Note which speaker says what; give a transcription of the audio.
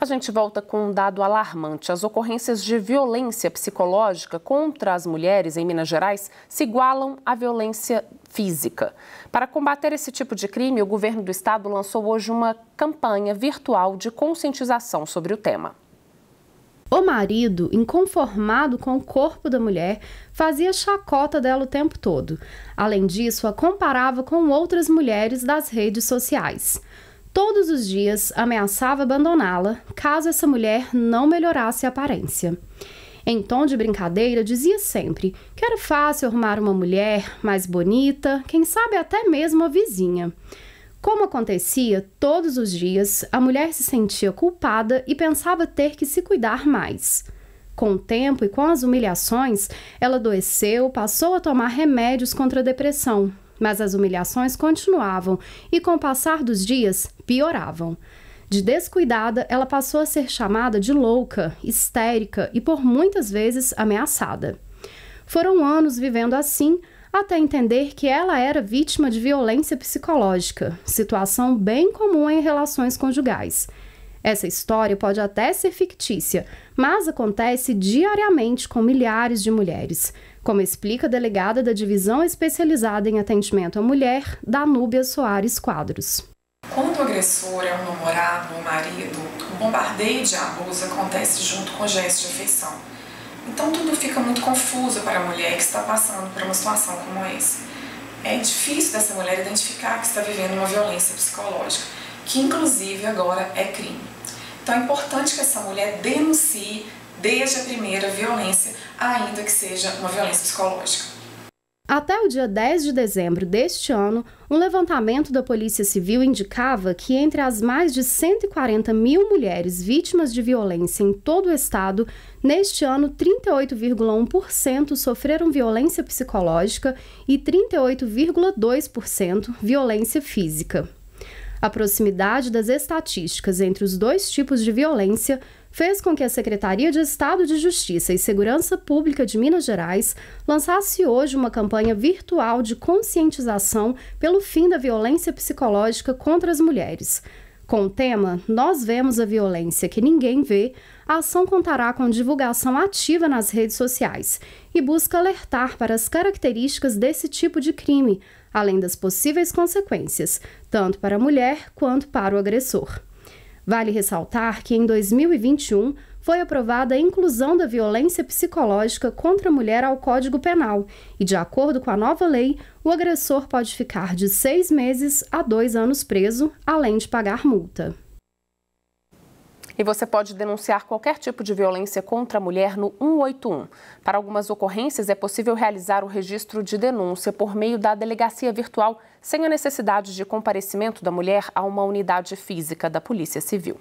Speaker 1: A gente volta com um dado alarmante. As ocorrências de violência psicológica contra as mulheres em Minas Gerais se igualam à violência física. Para combater esse tipo de crime, o governo do estado lançou hoje uma campanha virtual de conscientização sobre o tema.
Speaker 2: O marido, inconformado com o corpo da mulher, fazia chacota dela o tempo todo. Além disso, a comparava com outras mulheres das redes sociais todos os dias ameaçava abandoná-la caso essa mulher não melhorasse a aparência. Em tom de brincadeira, dizia sempre que era fácil arrumar uma mulher mais bonita, quem sabe até mesmo a vizinha. Como acontecia todos os dias, a mulher se sentia culpada e pensava ter que se cuidar mais. Com o tempo e com as humilhações, ela adoeceu, passou a tomar remédios contra a depressão, mas as humilhações continuavam e, com o passar dos dias, pioravam. De descuidada, ela passou a ser chamada de louca, histérica e por muitas vezes ameaçada. Foram anos vivendo assim até entender que ela era vítima de violência psicológica, situação bem comum em relações conjugais. Essa história pode até ser fictícia, mas acontece diariamente com milhares de mulheres como explica a delegada da Divisão Especializada em Atendimento à Mulher, Danúbia Soares Quadros.
Speaker 3: Quando o agressor é um namorado ou marido, o bombardeio de abuso acontece junto com gestos de afeição. Então tudo fica muito confuso para a mulher que está passando por uma situação como essa. É difícil dessa mulher identificar que está vivendo uma violência psicológica, que inclusive agora é crime. Então é importante que essa mulher denuncie desde a primeira violência, ainda que seja uma violência psicológica.
Speaker 2: Até o dia 10 de dezembro deste ano, um levantamento da Polícia Civil indicava que entre as mais de 140 mil mulheres vítimas de violência em todo o estado, neste ano 38,1% sofreram violência psicológica e 38,2% violência física. A proximidade das estatísticas entre os dois tipos de violência fez com que a Secretaria de Estado de Justiça e Segurança Pública de Minas Gerais lançasse hoje uma campanha virtual de conscientização pelo fim da violência psicológica contra as mulheres. Com o tema Nós Vemos a Violência que Ninguém Vê, a ação contará com divulgação ativa nas redes sociais e busca alertar para as características desse tipo de crime, além das possíveis consequências, tanto para a mulher quanto para o agressor. Vale ressaltar que em 2021 foi aprovada a inclusão da violência psicológica contra a mulher ao Código Penal e, de acordo com a nova lei, o agressor pode ficar de seis meses a dois anos preso, além de pagar multa.
Speaker 1: E você pode denunciar qualquer tipo de violência contra a mulher no 181. Para algumas ocorrências, é possível realizar o registro de denúncia por meio da delegacia virtual, sem a necessidade de comparecimento da mulher a uma unidade física da Polícia Civil.